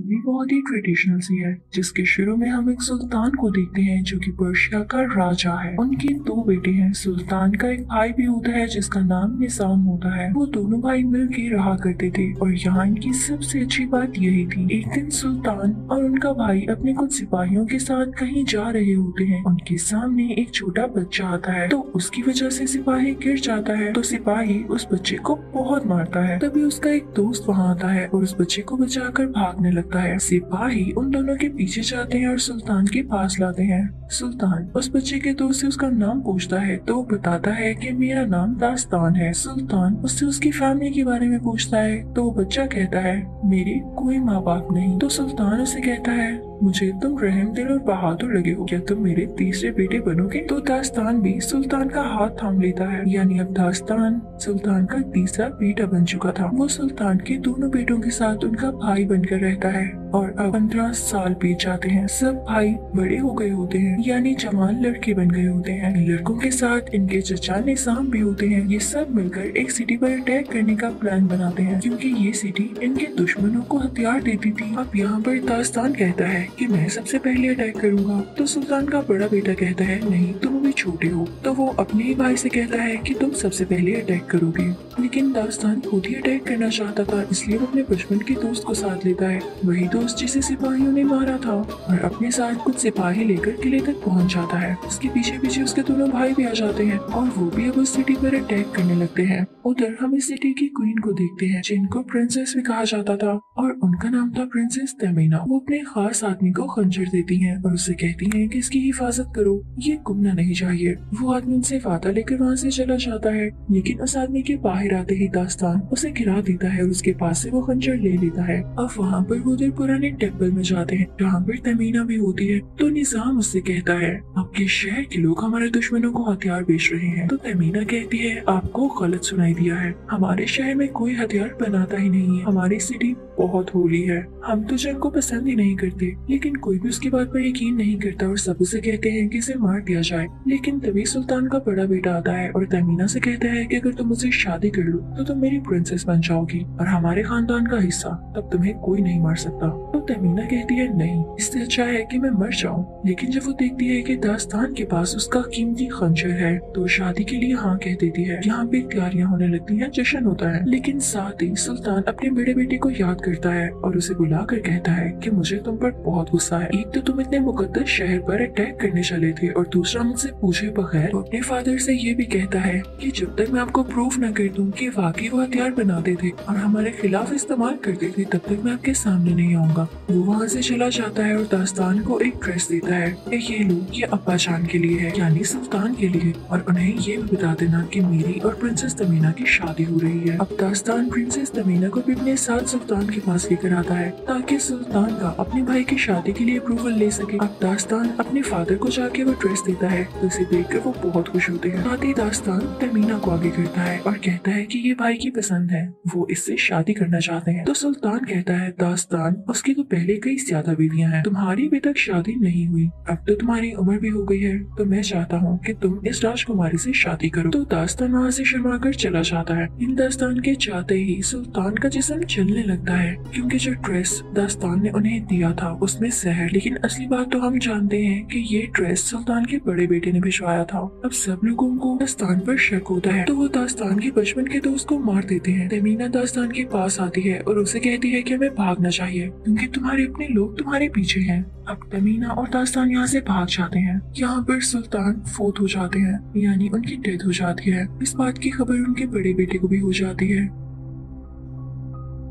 Movie बहुत ही traditional सी है, जिसके शुरू में हम एक सुल्तान को देखते हैं जो कि पर्शिया का राजा है। उनके दो बेटे हैं, सुल्तान का एक भाई भी होता है, जिसका नाम निज़ाम होता है। वो दोनों भाई मिल के रहा करते थे, और यहाँ इनकी सबसे अच्छी बात यही थी, एक दिन सुल्तान और उनका भाई अपने कुछ सिपाहियों के साथ कहीं जा रहे होते हैं। उनके सामने एक छोटा बच्चा आता है तो उसकी वजह से सिपाही गिर जाता है। तो सिपाही उस बच्चे को बहुत मारता है। तभी उसका एक दोस्त वहाँ आता है, और उस बच्चे को बचाकर भागने लगता है सिपाही उन दोनों के पीछे जाते हैं और सुल्तान के पास लाते हैं। सुल्तान उस बच्चे के दोस्त से उसका नाम पूछता है तो वो बताता है कि मेरा नाम दास्तान है। सुल्तान उससे उसकी फैमिली के बारे में पूछता है तो वो बच्चा कहता है, मेरे कोई माँ बाप नहीं। तो सुल्तान उसे कहता है मुझे तुम रहम दिल और बहादुर लगे हो। क्या तुम मेरे तीसरे बेटे बनोगे? तो दास्तान भी सुल्तान का हाथ थाम लेता है। यानी अब दास्तान सुल्तान का तीसरा बेटा बन चुका था। वो सुल्तान के दोनों बेटों के साथ उनका भाई बनकर रहता है और अब पंद्रह साल बीत जाते हैं। सब भाई बड़े हो गए होते हैं। यानी जवान लड़के बन गए होते हैं। लड़कों के साथ इनके चचा निज़ाम भी होते हैं। ये सब मिलकर एक सिटी पर अटैक करने का प्लान बनाते हैं। क्योंकि ये सिटी इनके दुश्मनों को हथियार देती थी। अब यहाँ पर दास्तान कहता है कि मैं सबसे पहले अटैक करूँगा तो सुल्तान का बड़ा बेटा कहता है, नहीं, तुम अभी छोटे हो। तो वो अपने ही भाई से कहता है कि, तुम सबसे पहले अटैक करोगे। लेकिन दास्तान खुद ही अटैक करना चाहता था, इसलिए वो अपने बचपन के दोस्त को साथ लेता है। वही दोस्त जिसे सिपाहियों ने मारा था, और अपने साथ कुछ सिपाही लेकर किले तक पहुँच जाता है। उसके पीछे पीछे उसके दोनों भाई भी आ जाते हैं, और वो भी अब उस सिटी पर अटैक करने लगते हैं। उधर हम इस सिटी की क्वीन को देखते हैं, जिनको प्रिंसेस भी कहा जाता था, और उनका नाम था प्रिंसेस तमीना वो अपने खास आदमी को खंजर देती हैं और उससे कहती हैं कि इसकी हिफाजत करो। ये गुमना नहीं चाहिए। वो आदमी उनसे वादा लेकर वहाँ से चला जाता है। लेकिन उस आदमी के बाहर आते ही दास्तान उसे गिरा देता है और उसके पास से वो खंजर ले लेता है। अब वहाँ पर वो उधर पुराने टेंपल में जाते हैं, जहाँ पर तमीना भी होती है। तो निज़ाम उससे कहता है, आपके शहर के लोग हमारे दुश्मनों को हथियार बेच रहे हैं। तो तमीना कहती है, आपको गलत सुनाई दिया है। हमारे शहर में कोई हथियार बनाता ही नहीं है। हमारी सिटी बहुत होली है। हम तो जंग को पसंद ही नहीं करते। लेकिन कोई भी उसकी बात पर यकीन नहीं करता और सब उसे कहते हैं कि इसे मार दिया जाए। लेकिन तभी सुल्तान का बड़ा बेटा आता है और तमीना से कहता है कि अगर तुम मुझसे शादी कर लो तो तुम मेरी प्रिंसेस बन जाओगी और हमारे खानदान का हिस्सा, तब तुम्हें कोई नहीं मार सकता। तो तमीना कहती है, नहीं, इससे अच्छा है कि मैं मर जाऊँ। लेकिन जब वो देखती है कि दास्तान के पास उसका कीमती खंजर है तो शादी के लिए हाँ कह देती है। यहाँ पे तैयारियाँ होने लगती है, जश्न होता है। लेकिन साथ ही सुल्तान अपने बड़े बेटे को याद करता है और उसे बुलाकर कहता है की मुझे तुम पर बहुत गुस्सा है। एक तो तुम इतने मुकदस शहर पर अटैक करने चले थे और दूसरा मुझसे पूछे बगैर अपने फादर से ये भी कहता है कि जब तक मैं आपको प्रूफ न कर दूँ कि वाकई वो हथियार बनाते थे और हमारे खिलाफ इस्तेमाल करते थे, तब तक मैं आपके सामने नहीं आऊँगा। वो वहाँ से चला जाता है और दास्तान को एक ड्रेस देता है। ये लो, ये अब्बा जान के लिए है, यानी सुल्तान के लिए। और उन्हें ये भी बता देना कि मेरी और प्रिंसेस तमीना की शादी हो रही है। अब दास्तान प्रिंसेस तमीना को भी अपने साथ सुल्तान के पास लेकर आता है, ताकि सुल्तान का अपने भाई की शादी के लिए अप्रूवल ले सके। अब दास्तान अपने फादर को जाके वो ड्रेस देता है। तो इसे देखकर वो बहुत खुश होते हैं। साथ ही दास्तान तमीना को आगे करता है और कहता है की ये भाई की पसंद है। वो इससे शादी करना चाहते हैं। तो सुल्तान कहता है, दास्तान, उसकी तो पहले कई ज़्यादा बीवियाँ हैं। तुम्हारी अभी तक शादी नहीं हुई। अब तो तुम्हारी उम्र भी हो गई है। तो मैं चाहता हूँ कि तुम इस राजकुमारी से शादी करो। तो दास्तान वहाँ से शर्मा कर चला जाता है। इन दास्तान के चाहते ही सुल्तान का जिसम चलने लगता है। क्योंकि जो ड्रेस दास्तान ने उन्हें दिया था उसमें जहर लेकिन असली बात तो हम जानते हैं कि ये ड्रेस सुल्तान के बड़े बेटे ने भिजवाया था। अब सब लोगों को दास्तान पर शक होता है। तो वो दास्तान के बचपन के दोस्त को मार देते हैं। तमीना दास्तान के पास आती है और उसे कहती है कि हमें भागना चाहिए, क्योंकि तुम्हारे अपने लोग तुम्हारे पीछे हैं। अब तमीना और दास्तान यहाँ से भाग जाते हैं। यहाँ पर सुल्तान फोत हो जाते हैं, यानी उनकी डेथ हो जाती है। इस बात की खबर उनके बड़े बेटे को भी हो जाती है।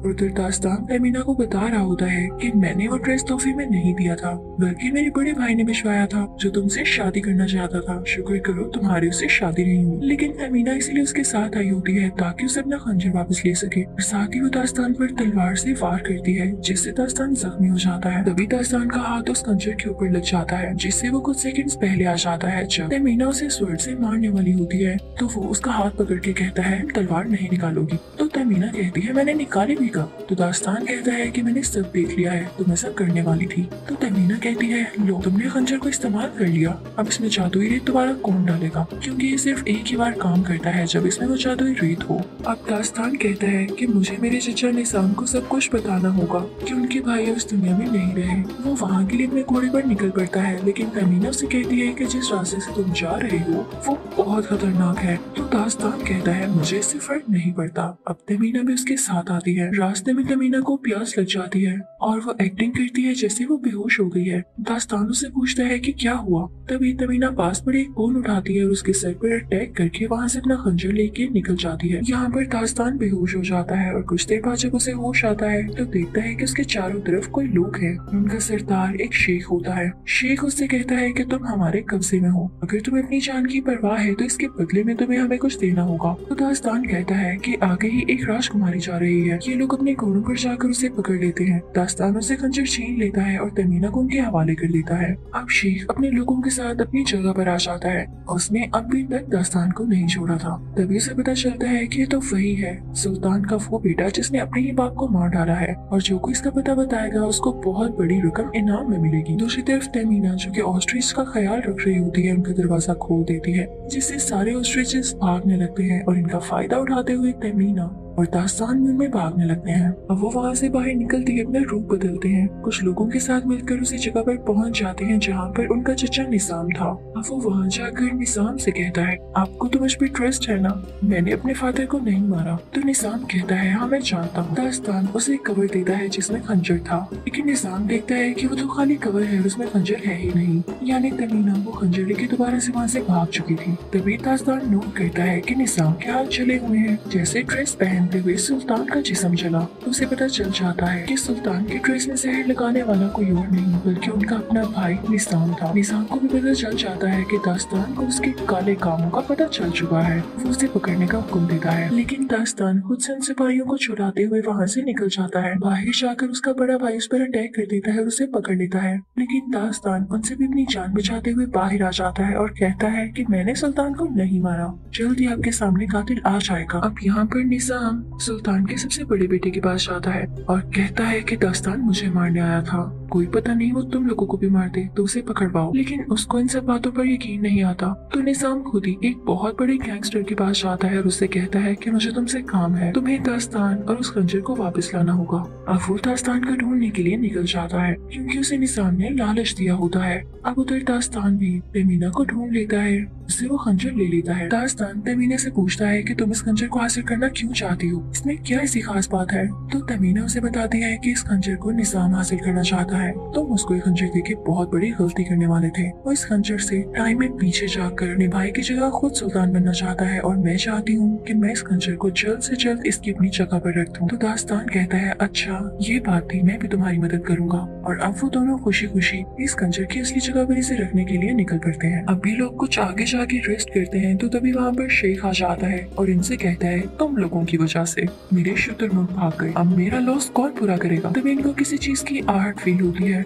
उधर दास्तान तमीना को बता रहा होता है कि मैंने वो ड्रेस तोहफे में नहीं दिया था, बल्कि मेरे बड़े भाई ने भिजवाया था, जो तुमसे शादी करना चाहता था। शुक्र करो तुम्हारी उससे शादी नहीं हुई। लेकिन तमीना इसलिए उसके साथ आई होती है, ताकि उसे अपना खंजर वापस ले सके साथ ही वो दास्तान पर तलवार से वार करती है, जिससे दास्तान जख्मी हो जाता है। तभी दास्तान का हाथ उस खंजर के ऊपर लग जाता है, जिससे वो कुछ सेकंड्स पहले आ जाता है, जब तमीना उसे स्वर्ड से मारने वाली होती है तो वो उसका हाथ पकड़ के कहता है, तलवार नहीं निकालोगी। तो तमीना कहती है, मैंने निकाली भी कब तो दास्तान कहता है कि मैंने सब देख लिया है तो मैं सब करने वाली थी। तो तमीना कहती है, लो, तुमने खंजर को इस्तेमाल कर लिया। अब इसमें जादुई रेत दोबारा कौन डालेगा? क्योंकि ये सिर्फ़ एक ही बार काम करता है, जब इसमें वो जादुई रेत हो। अब दास्तान कहता है कि मुझे मेरे चचा निशान को सब कुछ बताना होगा, कि उनके भाई उस दुनिया में नहीं रहे। वो वहाँ के लिए अपने घोड़े पर निकल पड़ता है, लेकिन तमीना उसे कहती है की जिस रास्ते से तुम जा रहे हो, वो बहुत खतरनाक है। तो दास्तान कहता है, मुझे इससे फ़र्क नहीं पड़ता। अब तमीना भी उसके साथ आती है। रास्ते में तमीना को प्यास लग जाती है और वो एक्टिंग करती है जैसे वो बेहोश हो गई है। दास्तान उससे पूछता है कि क्या हुआ? तभी तमीना पास पर एक फ़ोन उठाती है और उसके सर पर अटैक करके वहाँ से अपना खंजर लेके निकल जाती है। यहाँ पर दास्तान बेहोश हो जाता है और कुछ देर बाद जब उसे होश आता है तो देखता है की उसके चारों तरफ़ कोई लोग है। उनका सरदार एक शेख होता है। शेख उससे कहता है की तुम हमारे कब्जे में हो। अगर तुम्हें अपनी जान की परवाह है तो इसके बदले में तुम्हें हमें कुछ देना होगा। तो दास्तान कहता है की आगे ही एक राजकुमारी जा रही है। ये लोग अपने घोड़ों पर जाकर उसे पकड़ लेते हैं। दास्तान से खंजर छीन लेता है और तमीना को उनके हवाले कर लेता है। अब शेख अपने लोगों के साथ अपनी जगह पर आ जाता है। उसने अभी तक दास्तान को नहीं छोड़ा था। तभी उसे पता चलता है कि तो वही है, सुल्तान का वो बेटा जिसने अपने ही बाप को मार डाला है। और जो कोई इसका पता बताएगा, उसको बहुत बड़ी रकम इनाम में मिलेगी। दूसरी तरफ़ तमीना, जो की ऑस्ट्रिच का ख्याल रख रही होती है, उनका दरवाज़ा खोल देती है, जिससे सारे ऑस्ट्रिचेस भागने लगते हैं और इनका फ़ायदा उठाते हुए तमीना और दास्तान में में भागने लगते हैं। अब वो वहाँ से बाहर निकलते ही अपना रूप बदलते हैं। कुछ लोगों के साथ मिलकर उसी जगह पर पहुँच जाते हैं जहाँ पर उनका चचा निसाम था। अब वो वहाँ जाकर निसाम से कहता है, आपको तो मुझ पर ट्रस्ट है ना? मैंने अपने फादर को नहीं मारा। तो निसाम कहता है हाँ मैं जानता हूँ। दास्तान उसे एक कवर देता है जिसमें खंजर था। लेकिन निसाम देखता है की वो तो खाली कवर है, उसमें खंजर है ही नहीं। यानी तमीना वो खंजर लेके दोबारा से वहाँ से भाग चुकी थी। तभी दास्तान नोट करता है की निसाम के हाथ चले हुए हैं, जैसे ड्रेस पहनते हुए सुल्तान का जिसम चला उसे पता चल जाता है कि सुल्तान के ड्रेस में जहर लगाने वाला कोई और नहीं, बल्कि उनका अपना भाई निशान था। निशान को भी पता चल जाता है कि दास्तान को उसके काले कामों का पता चल चुका है। वो उसे पकड़ने का हुक्म देता है। लेकिन दास्तान खुद से उन सिपाहियों को छुड़ाते हुए वहाँ से निकल जाता है। बाहर जाकर उसका बड़ा भाई उस पर अटैक कर देता है और उसे पकड़ लेता है। लेकिन दास्तान उनसे भी अपनी जान बचाते हुए बाहर आ जाता है और कहता है की मैंने सुल्तान को नहीं मारा। जल्द ही आपके सामने कातिल आ जाएगा। अब यहाँ पर सुल्तान के सबसे बड़े बेटे के पास जाता है और कहता है कि दास्तान मुझे मारने आया था। कोई पता नहीं वो तुम लोगों को भी मार दे तो उसे पकड़वाओ। लेकिन उसको इन सब बातों पर यकीन नहीं आता। तो निज़ाम खुद ही एक बहुत बड़े गैंगस्टर के पास जाता है और उससे कहता है कि मुझे तुमसे काम है। तुम्हें दास्तान और उस खंजर को वापस लाना होगा। अब वो दास्तान को ढूँढने के लिए निकल जाता है, क्योंकि उसे निज़ाम ने लालच दिया होता है। अब उधर दास्तान भी तमीना को ढूंढ लेता है। उससे वो खंजर ले लेता है। दास्तान तमीना से पूछता है कि तुम इस खंजर को हासिल करना क्यों चाहती हो? इसमें क्या ऐसी खास बात है? तो तमीना उसे बताती है कि इस खंजर को निज़ाम हासिल करना चाहता है तुम उसको ये खंजर देके बहुत बड़ी गलती करने वाले थे। वो इस खंजर से टाइम में पीछे जाकर अपने भाई की जगह खुद सुल्तान बनना चाहता है। और मैं चाहती हूँ कि मैं इस खंजर को जल्द से जल्द इसकी अपनी जगह पर रख दूँ। तो दास्तान कहता है अच्छा ये बात थी मैं भी तुम्हारी मदद करूँगा। और अब वो दोनों खुशी खुशी इस खंजर की असली जगह पर इसे रखने के लिए निकल पड़ते हैं। अभी लोग कुछ आगे जाके रेस्ट करते हैं तो तभी वहाँ पर शेख आ जाता है और इनसे कहता है, तुम लोगों की वजह से मेरे शुतुरमुर्ग भाग गए। अब मेरा लॉस कौन पूरा करेगा? तभी इनको किसी चीज़ की आहट फील होती है।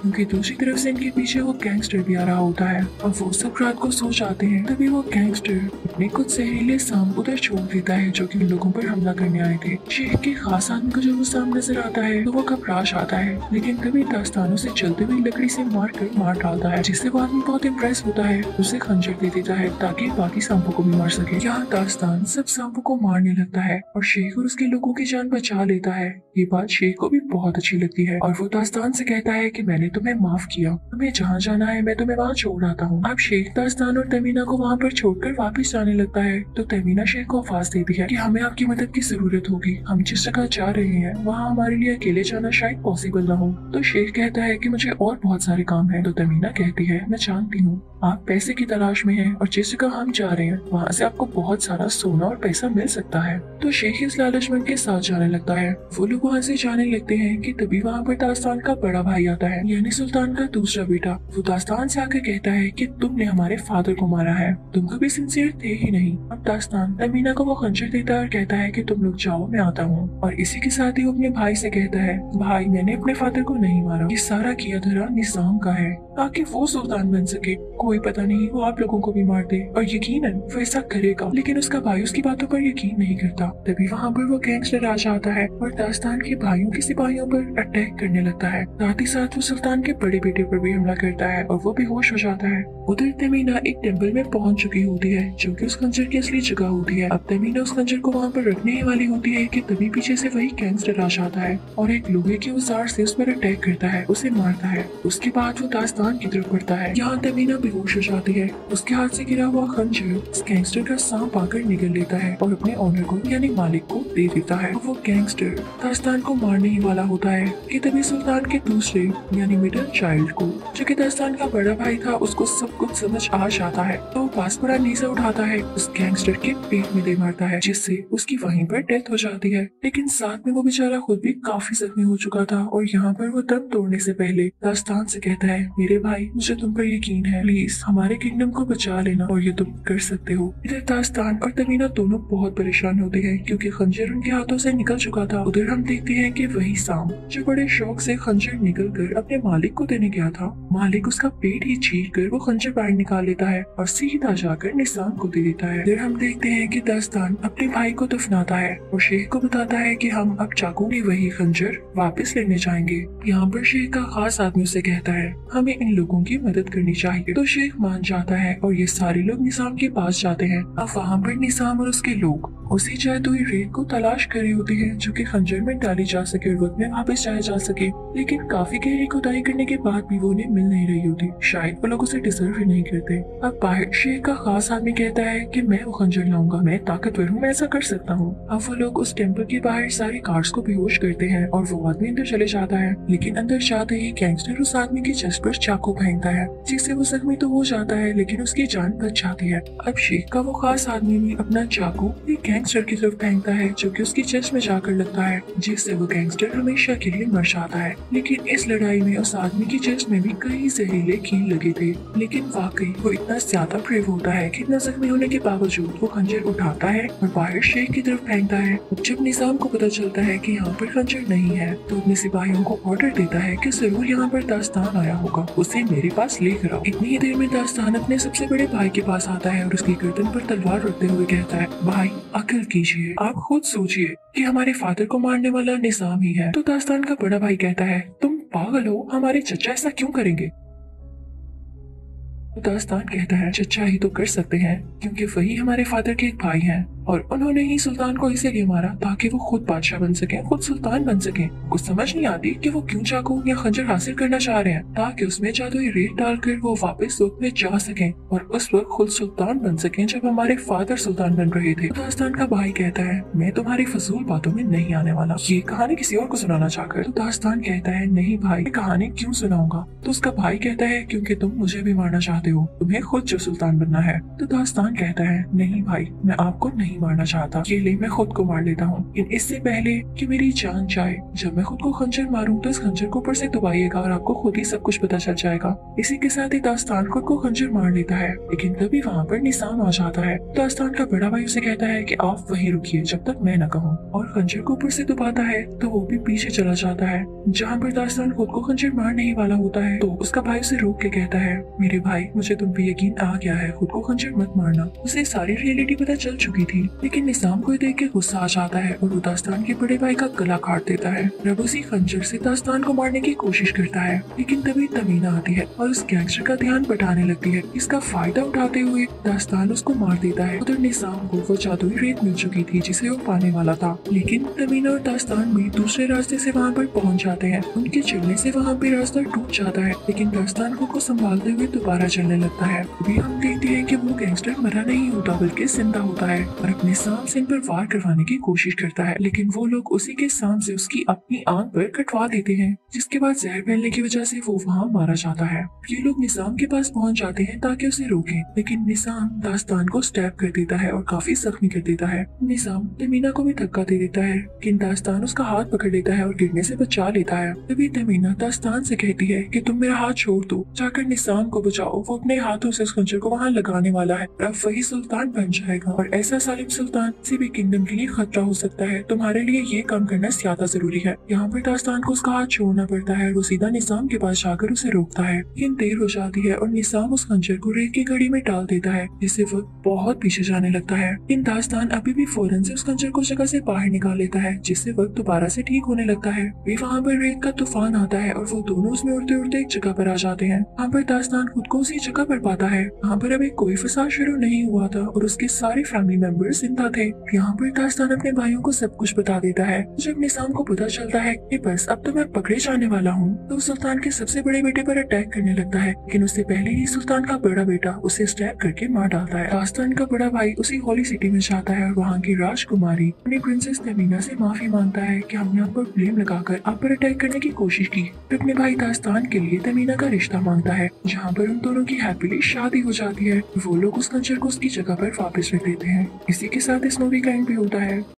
क्योंकि दूसरी तरफ़ से इनके पीछे वो गैंगस्टर भी आ रहा होता है। और वो सब रात को सो जाते हैं, तभी वो गैंगस्टर अपने कुछ जहरीले सांप उधर छोड़ देता है, जो कि उन लोगों पर हमला करने आए थे। शेख के खास आदमी को जब वो सांप नज़र आता है तो वो घबराश आता है, लेकिन तभी दास्तानों से चलते हुए लकड़ी से मार कर मार डालता है, जिससे वो आदमी बहुत इम्प्रेस होता है, उसे खंजर दे देता है, ताकि बाकी सांपों को भी मार सके। यहाँ दास्तान सब सांपों को मारने लगता है, और शेख और उसके लोगों की जान बचा लेता है। ये बात शेख को भी बहुत अच्छी लगती है, और वो दास्तान से कहता है कि मैंने तुम्हें माफ़ किया, तुम्हें जहाँ जाना है मैं तुम्हें वहाँ छोड़ आता हूँ। अब शेख दास्तान और तमीना को वहाँ पर छोड़कर वापस जाने लगता है तो तमीना शेख को आवाज़ देती है कि हमें आपकी मदद की ज़रूरत होगी। हम जिस जगह जा रहे हैं, वहाँ हमारे लिए अकेले जाना शायद पॉसिबल न हो। तो शेख कहता है कि मुझे और बहुत सारे काम है तो तमीना कहती है, मैं जानती हूँ, आप पैसे की तलाश में हैं और जिस जगह हम जा रहे हैं, वहाँ से आपको बहुत सारा सोना और पैसा मिल सकता है। तो शेख इस लालच में के साथ जाने लगता है। वो लोग वहाँ से जाने लगते हैं कि तभी वहाँ पर दास्तान का बड़ा भाई आता है, यानी सुल्तान का दूसरा बेटा। वो दास्तान से आकर कहता है कि तुमने हमारे फादर को मारा है। तुम कभी सिंसियर थे? ही नहीं। अब दास्तान तमीना को वो खंजर देता है और कहता है कि तुम लोग जाओ, मैं आता हूँ। और इसी के साथ ही वो अपने भाई से कहता है, भाई, मैंने अपने फादर को नहीं मारा। ये सारा किया धरा निज़ाम का है। ताकि वो सुल्तान बन सके। कोई पता नहीं, वो आप लोगों को भी मार दे। और यकीनन, वो ऐसा करेगा। लेकिन उसका भाई उसकी बातों पर यकीन नहीं करता। तभी वहाँ पर वो गैंगस्टर आ जाता है और दास्तान के भाइयों के सिपाहियों पर अटैक करने लगता है। साथ ही साथ वो सुल्तान के बड़े बेटे पर भी हमला करता है और वो बेहोश हो जाता है। उधर तमीना एक टेंपल में पहुँच चुकी होती है, जो कि उस खंजर की असली जगह होती है। अब तमीना उस खंजर को वहाँ पर रखने ही वाली होती है कि तभी पीछे से वही गैंगस्टर आ जाता है और एक लोहे के औज़ार से उस पर अटैक करता है, उसे मारता है। उसके बाद वो दास्तान की तरफ़ बढ़ता है यहाँ तमीना बेहोश हो जाती है। उसके हाथ से गिरा हुआ खंजर गैंगस्टर का सांप आकर निकल लेता है और अपने ऑनर को, यानी मालिक को दे देता है। वो गैंगस्टर दास्तान को मारने ही वाला होता है कि तभी सुल्तान के दूसरे, यानी मिडिल चाइल्ड को, जो कि दास्तान का बड़ा भाई था, उसको सब कुछ समझ आ जाता है तो वो पास बड़ा नीचा उठाता है। उस गैंगस्टर के पेट में दे मारता है, जिससे उसकी वहीं पर डेथ हो जाती है। लेकिन साथ में वो बेचारा खुद भी काफ़ी जख्मी हो चुका था, और यहाँ पर वो दम तोड़ने से पहले दास्तान से कहता है, मेरे भाई, मुझे तुम पर यकीन है। प्लीज़ हमारे किंगडम को बचा लेना, और ये तुम कर सकते हो। इधर दास्तान और तमीना दोनों बहुत परेशान होते हैं, क्योंकि खंजर उनके हाथों से निकल चुका था। उधर हम देखते हैं कि वही साम, जो बड़े शौक से खंजर निकल कर अपने मालिक को देने गया था, मालिक उसका पेट ही चीर कर वो खंजर बाहर निकाल लेता है और सीधा जाकर निशान को दे देता है। फिर हम देखते हैं कि दस्तान अपने भाई को दफनाता है और शेख को बताता है कि हम अब चाकू में वही खंजर वापस लेने जाएँगे। यहाँ पर शेख का खास आदमी उसे कहता है, हमें इन लोगों की मदद करनी चाहिए। तो शेख मान जाता है और ये सारे लोग निशाम के पास जाते हैं। अब वहाँ पर निशाम और उसके लोग उसी जादुई रेत को तलाश कर होते हैं, जो कि खंजर में डाली जा सके और वक्त में वापस जाया जा सके। लेकिन काफ़ी गहरी खुदाई करने के बाद भी वो उन्हें मिल नहीं रही होती। शायद वो लोग उसे डिजर्व ही नहीं करते। अब बाहर शेख का खास आदमी कहता है कि मैं खंजर लाऊँगा, मैं ताकतवर हूँ, मैं ऐसा कर सकता हूँ। अब वो लोग उस टेंपल के बाहर सारे कार्ड्स को बेहोश करते हैं और वो आदमी अंदर चले जाता है। लेकिन अंदर जाते ही गैंगस्टर उस आदमी के चेस्ट पर चाकू फेंकता है, जिससे वो जख्मी तो हो जाता है, लेकिन उसकी जान बच जाती है। अब शेख का वो खास आदमी भी अपना चाकू एक गैंगस्टर की तरफ़ फेंकता है, जो कि उसकी चेस्ट में जाकर लगता है, जिससे वो गैंगस्टर हमेशा के लिए मर जाता है। लेकिन इस लड़ाई में उस आदमी की चेस्ट में भी कई जहरीले कील लगे थे, लेकिन वाकई वो इतना ज़्यादा ब्रेव होता है कि इतना जख्मी होने के बावजूद वो खंजर उठाता है और बाहर शेख की तरफ़ फेंकता है। जब निज़ाम को पता चलता है कि यहाँ पर खंजर नहीं है तो अपने सिपाहियों को ऑर्डर देता है कि ज़रूर यहाँ पर दास्तान आया होगा। उसे मेरे पास लेकर आओ। इतनी ही देर में दास्तान अपने सबसे बड़े भाई के पास आता है और उसकी गर्दन पर तलवार रखते हुए कहता है, भाई, अकल कीजिए। आप खुद सोचिए कि हमारे फादर को मारने वाला निज़ाम ही है। तो दास्तान का बड़ा भाई कहता है, तुम पागल हो। हमारे चचा ऐसा क्यों करेंगे? दास्तान कहता है चचा ही तो कर सकते हैं, क्योंकि वही हमारे फादर के एक भाई हैं। और उन्होंने ही सुल्तान को इसीलिए मारा ताकि वो खुद बादशाह बन सके, खुद सुल्तान बन सके। कुछ समझ नहीं आती कि वो क्यों चाकू या खंजर हासिल करना चाह रहे हैं, ताकि उसमें जादुई रेत डालकर वो वापस वक्त में जा सके और उस वक्त खुद सुल्तान बन सके जब हमारे फादर सुल्तान बन रहे थे। दास्तान का भाई कहता है, मैं तुम्हारी फजूल बातों में नहीं आने वाला। ये कहानी किसी और को सुनाना चाहकर? तो दास्तान कहता है, नहीं भाई कहानी क्यों सुनाऊँगा? तो उसका भाई कहता है, क्योंकि तुम मुझे भी मारना चाहते हो। तुम्हें खुद जो सुल्तान बनना है। तो दास्तान कहता है, नहीं भाई, मैं आपको नहीं मारना चाहता। ये ले मैं खुद को मार लेता हूँ। लेकिन इससे पहले कि मेरी जान जाए, जब मैं खुद को खंजर मारूं तो इस खंजर को ऊपर से दबाइएगा और आपको खुद ही सब कुछ पता चल जाएगा। इसी के साथ ही दास्तान खुद को खंजर मार लेता है, लेकिन तभी वहाँ पर निशान आ जाता है। दास्तान का बड़ा भाई उसे कहता है की आप वही रुकिए जब तक मैं न कहूँ। और खंजर को ऊपर से दबाता है तो वो भी पीछे चला जाता है। जहाँ पर दास्तान खुद को खंजर मारने ही वाला होता है तो उसका भाई उसे रोक के कहता है, मेरे भाई, मुझे तुम पे यकीन आ गया है, खुद को खंजर मत मारना। उसे सारी रियलिटी पता चल चुकी थी। लेकिन निज़ाम को देख के गुस्सा आ जाता है और वो दास्तान के बड़े भाई का गला काट देता है। रब उसी खंजर से दास्तान को मारने की कोशिश करता है, लेकिन तभी तमीना आती है और उस गैंगस्टर का ध्यान बटाने लगती है। इसका फ़ायदा उठाते हुए दास्तान उसको मार देता है। उधर निज़ाम को वो जादुई रेत मिल चुकी थी जिसे वो पाने वाला था। लेकिन तमीना और दास्तान भी दूसरे रास्ते से वहाँ पर पहुँच जाते हैं। उनके चलने से वहाँ पे रास्ता टूट जाता है, लेकिन दास्तान को संभालते हुए दोबारा चलने लगता है। अभी हम देखते हैं कि वो गैंगस्टर मरा नहीं होता, बल्कि ज़िंदा होता है। और जब निसाम इन पर वार करवाने की कोशिश करता है, लेकिन वो लोग उसी के साम से उसकी अपनी आँख पर कटवा देते हैं, जिसके बाद जहर फैलने की वजह से वो वहाँ मारा जाता है। ये लोग निज़ाम के पास पहुँच जाते हैं ताकि उसे रोके, लेकिन निसाम दास्तान को स्टैप कर देता है और काफ़ी जख्मी कर देता है। निज़ाम तमीना को भी धक्का दे देता है, लेकिन दास्तान उसका हाथ पकड़ लेता है और गिरने से बचा लेता है। तभी तमीना दास्तान से कहती है कि, तुम मेरा हाथ छोड़ दो, जाकर निसाम को बचाओ, वो अपने हाथों से उस खंजर को वहाँ लगाने वाला है अब वही सुल्तान बन जाएगा, और ऐसा सालिम सुल्तान किसी भी किंगडम के लिए खतरा हो सकता है। तुम्हारे लिए ये काम करना ज़्यादा ज़रूरी है। यहाँ पर दास्तान को उसका हाथ छोड़ना पड़ता है वो सीधा निसाम के पास जाकर उसे रोकता है। लेकिन देर हो जाती है और निसाम उस खंजर को रेत की घड़ी में डाल देता है, जिससे वक्त बहुत पीछे जाने लगता है। इन दास्तान अभी भी फ़ौरन से उस खंजर को जगह से बाहर निकाल लेता है, जिससे वक्त दोबारा से ठीक होने लगता है। वे वहाँ पर रेत का तूफ़ान आता है और वो दोनों उसमें उड़ते उड़ते एक जगह पर आ जाते हैं। वहाँ पर दास्तान खुद को उसी जगह पर पाता है। वहाँ पर अभी कोई फसाद शुरू नहीं हुआ था और उसके सारे फैमिली मेंबर्स ज़िंदा थे। यहाँ पर दास्तान अपने भाइयों को सब कुछ बता देता है। जब निसाम को पता चलता है कि बस अब तो मैं पकड़े जाने वाला हूँ। तो सुल्तान के सबसे बड़े बेटे पर अटैक करने लगता है। लेकिन उससे पहले ही सुल्तान का बड़ा बेटा उसे स्टैप करके मार डालता है। दास्तान का बड़ा भाई उसी होली सिटी में जाता है और वहाँ की राजकुमारी अपनी प्रिंसेस तमीना से माफ़ी माँगता है की हमने आप पर ब्लेम लगाकर आप पर अटैक करने की कोशिश की। फिर अपने भाई दास्तान के लिए तमीना का रिश्ता माँगता है, जहाँ पर उन दोनों की हैप्पीली शादी हो जाती है। वो लोग उस कंचर को उसकी जगह पर वापस रख देते हैं। इसी के साथ इस मूवी का एंड भी होता है।